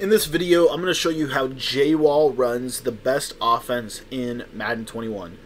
In this video, I'm going to show you how J-Wall runs the best offense in Madden 21.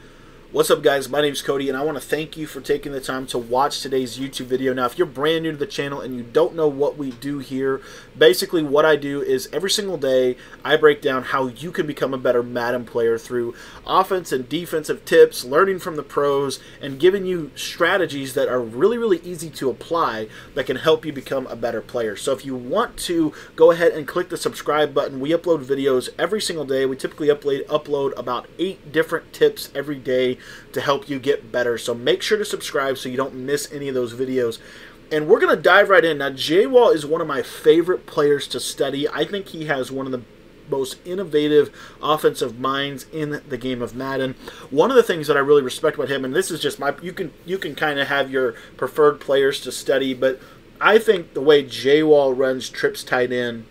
What's up guys, my name is Cody and I want to thank you for taking the time to watch today's YouTube video. Now if you're brand new to the channel and you don't know what we do here, basically what I do is every single day I break down how you can become a better Madden player through offense and defensive tips, learning from the pros, and giving you strategies that are really really easy to apply that can help you become a better player. So if you want to go ahead and click the subscribe button, we upload videos every single day. We typically upload, upload about eight different tips every day to help you get better. So make sure to subscribe so you don't miss any of those videos. And we're going to dive right in. Now, J Wall is one of my favorite players to study. I think he has one of the most innovative offensive minds in the game of Madden. One of the things that I really respect about him, and this is just my you can you can kind of have your preferred players to study, but I think the way J Wall runs trips tight end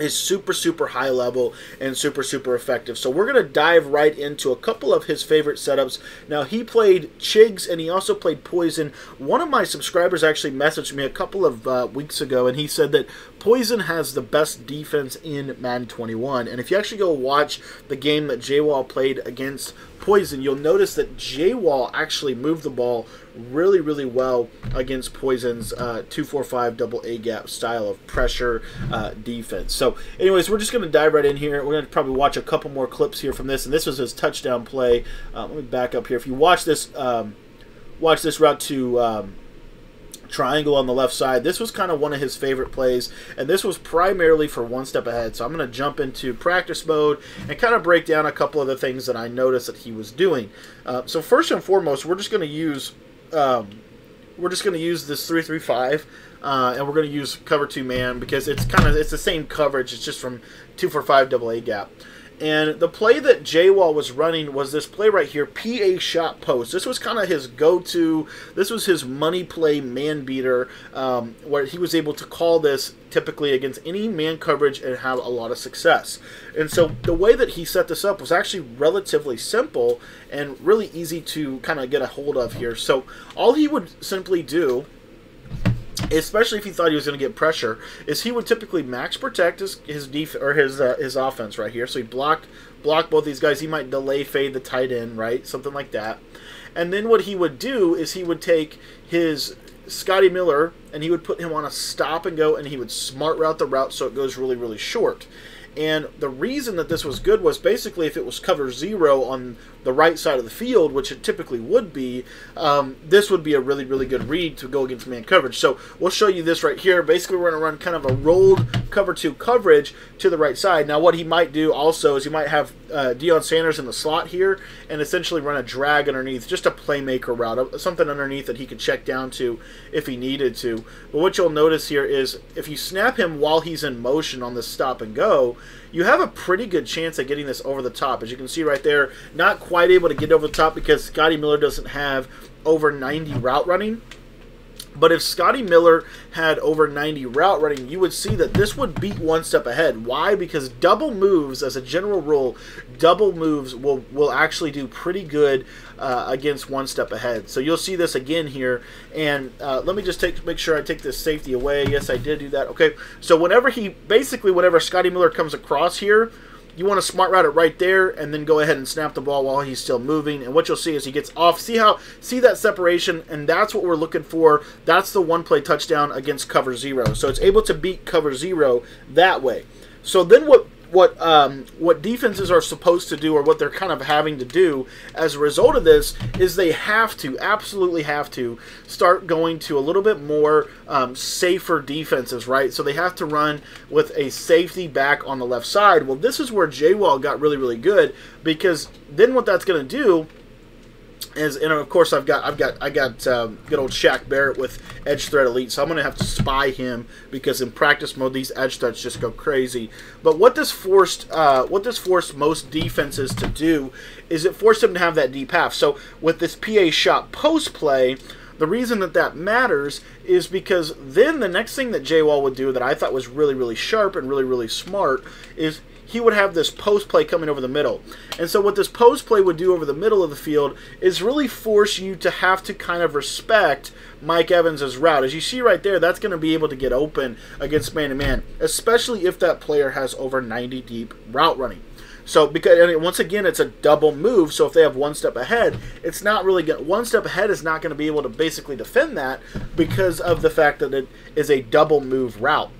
is super super high level and super super effective. So we're going to dive right into a couple of his favorite setups. Now he played chigs and he also played poison. One of my subscribers actually messaged me a couple of uh, weeks ago and he said that poison has the best defense in madden 21 and if you actually go watch the game that j-wall played against Poison, you'll notice that J-Wall actually moved the ball really, really well against Poison's uh, 245 double A gap style of pressure uh, defense. So, anyways, we're just going to dive right in here. We're going to probably watch a couple more clips here from this, and this was his touchdown play. Uh, let me back up here. If you watch this, um, watch this route to. Um, triangle on the left side. This was kind of one of his favorite plays, and this was primarily for one step ahead. So I'm going to jump into practice mode and kind of break down a couple of the things that I noticed that he was doing. Uh, so first and foremost, we're just going to use um, we're just going to use this 335 uh, and we're going to use cover two man because it's kind of it's the same coverage. It's just from two four five double A gap. And the play that J-Wall was running was this play right here, PA shot post. This was kind of his go-to. This was his money play man beater, um, where he was able to call this typically against any man coverage and have a lot of success. And so the way that he set this up was actually relatively simple and really easy to kind of get a hold of here. So all he would simply do especially if he thought he was going to get pressure, is he would typically max protect his his def or his uh, his offense right here. So he block block both these guys. He might delay fade the tight end, right, something like that. And then what he would do is he would take his Scotty Miller and he would put him on a stop and go, and he would smart route the route so it goes really really short. And the reason that this was good was basically if it was cover zero on the right side of the field, which it typically would be, um, this would be a really, really good read to go against man coverage. So we'll show you this right here. Basically, we're going to run kind of a rolled cover two coverage to the right side. Now, what he might do also is he might have uh, Deion Sanders in the slot here and essentially run a drag underneath, just a playmaker route, uh, something underneath that he could check down to if he needed to. But what you'll notice here is if you snap him while he's in motion on the stop and go, you have a pretty good chance at getting this over the top. As you can see right there, not quite able to get over the top because Scotty Miller doesn't have over 90 route running. But if Scotty Miller had over 90 route running, you would see that this would beat one step ahead. Why? Because double moves, as a general rule, double moves will, will actually do pretty good uh, against one step ahead. So you'll see this again here. And uh, let me just take make sure I take this safety away. Yes, I did do that. Okay. So whenever he, basically whenever Scotty Miller comes across here, you want to smart route it right there and then go ahead and snap the ball while he's still moving. And what you'll see is he gets off. See how see that separation, and that's what we're looking for. That's the one play touchdown against cover zero. So it's able to beat cover zero that way. So then what what um, what defenses are supposed to do or what they're kind of having to do as a result of this is they have to absolutely have to start going to a little bit more um, safer defenses right? So they have to run with a safety back on the left side. Well this is where J-Wall got really really good because then what that's going to do and of course I've got I've got I got um, good old Shaq Barrett with Edge Threat Elite, so I'm gonna have to spy him because in practice mode these edge threats just go crazy. But what this forced uh, what this forced most defenses to do is it forced them to have that deep half. So with this PA shot post play, The reason that that matters is because then the next thing that Jay Wall would do that I thought was really, really sharp and really, really smart is he would have this post play coming over the middle. And so what this post play would do over the middle of the field is really force you to have to kind of respect Mike Evans' route. As you see right there, that's going to be able to get open against man to man, especially if that player has over 90 deep route running. So because once again it's a double move, so if they have one step ahead, it's not really going one step ahead is not going to be able to basically defend that because of the fact that it is a double move route.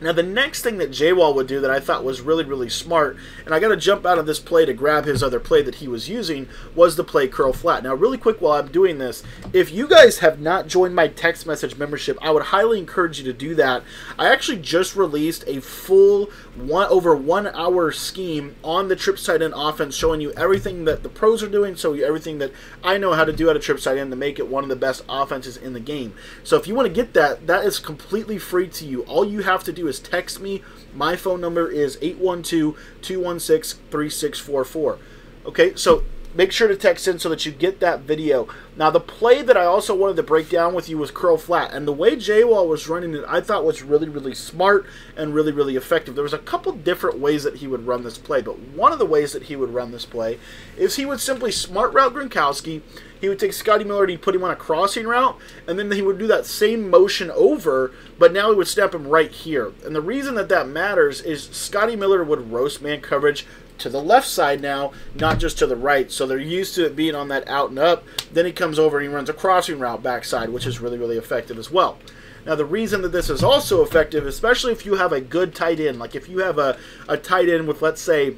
Now, the next thing that Jaywall would do that I thought was really, really smart, and I got to jump out of this play to grab his other play that he was using, was the play curl flat. Now, really quick while I'm doing this, if you guys have not joined my text message membership, I would highly encourage you to do that. I actually just released a full one over one hour scheme on the trips tight end offense, showing you everything that the pros are doing, so everything that I know how to do at a trips tight end to make it one of the best offenses in the game. So if you want to get that, that is completely free to you. All you have to do is text me. My phone number is 812-216-3644. Okay, so make sure to text in so that you get that video. Now, the play that I also wanted to break down with you was curl flat, and the way Jaywall was running it, I thought was really, really smart and really, really effective. There was a couple different ways that he would run this play, but one of the ways that he would run this play is he would simply smart route Gronkowski. He would take Scotty Miller and he'd put him on a crossing route, and then he would do that same motion over, but now he would snap him right here. And the reason that that matters is Scotty Miller would roast man coverage to the left side now, not just to the right. So they're used to it being on that out and up. Then he comes over and he runs a crossing route backside, which is really, really effective as well. Now, the reason that this is also effective, especially if you have a good tight end, like if you have a, a tight end with, let's say,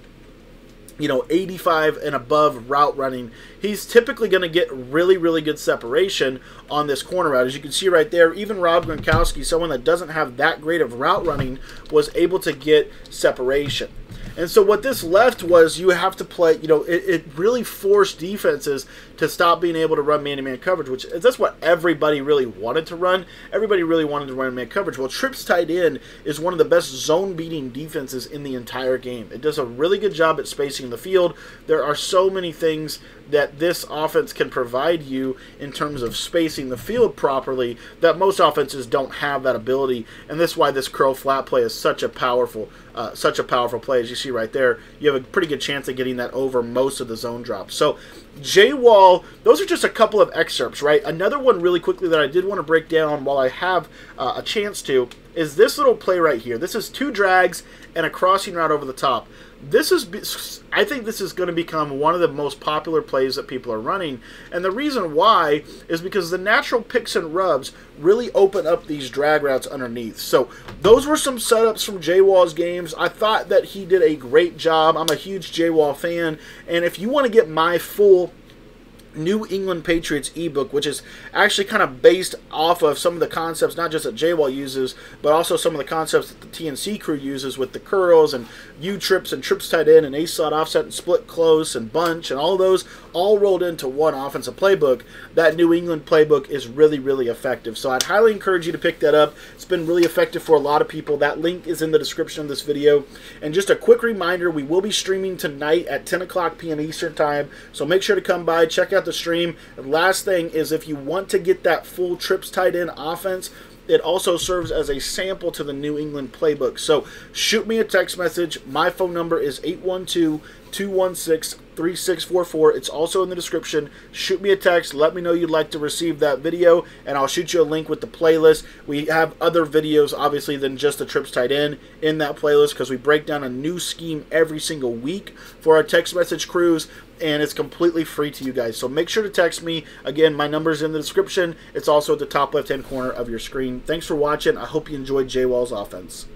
you know, 85 and above route running, he's typically going to get really, really good separation on this corner route. As you can see right there, even Rob Gronkowski, someone that doesn't have that great of route running, was able to get separation. And so what this left was you have to play, you know, it, it really forced defenses to stop being able to run man-to-man coverage, which that's what everybody really wanted to run. Everybody really wanted to run man coverage. Well, trips tight end is one of the best zone-beating defenses in the entire game. It does a really good job at spacing the field. There are so many things that this offense can provide you in terms of spacing the field properly that most offenses don't have that ability and this is why this curl flat play is such a powerful uh, such a powerful play as you see right there. You have a pretty good chance of getting that over most of the zone drops. So J Wall those are just a couple of excerpts right? Another one really quickly that I did want to break down while I have uh, a chance to is this little play right here. This is two drags and a crossing route over the top. This is I think this is going to become one of the most popular plays that people are running. And the reason why is because the natural picks and rubs really open up these drag routes underneath. So those were some setups from Jay Wall's games. I thought that he did a great job. I'm a huge Jay Wall fan. And if you want to get my full New England Patriots ebook, which is actually kind of based off of some of the concepts, not just that Jaywall uses, but also some of the concepts that the TNC crew uses with the curls and U trips and trips tight end and ace slot offset and split close and bunch and all those all rolled into one offensive playbook. That New England playbook is really, really effective. So I'd highly encourage you to pick that up. It's been really effective for a lot of people. That link is in the description of this video. And just a quick reminder, we will be streaming tonight at 10 o'clock p.m. Eastern Time. So make sure to come by, check out the stream. And last thing is if you want to get that full trips tight end offense, it also serves as a sample to the New England playbook. So shoot me a text message. My phone number is 812 216 3644. It's also in the description. Shoot me a text. Let me know you'd like to receive that video, and I'll shoot you a link with the playlist. We have other videos, obviously, than just the trips tight end in that playlist because we break down a new scheme every single week for our text message crews, and it's completely free to you guys. So make sure to text me. Again, my number's in the description. It's also at the top left hand corner of your screen. Thanks for watching. I hope you enjoyed Jay Wall's offense.